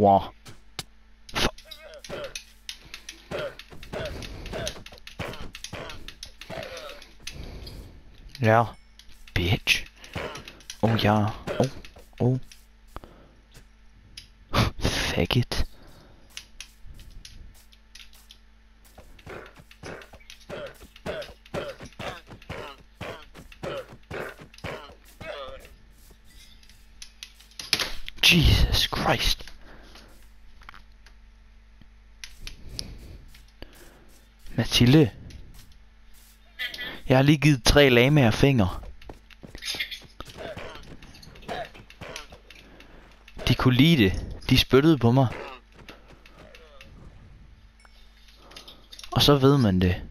For... Ja. Bitch. Oh yeah. Oh. Oh. Faggot. Jesus Christ. Mathilde. Jeg har lige givet tre lamaer fingre. De kunne lide det. De spyttede på mig. Og så ved man det.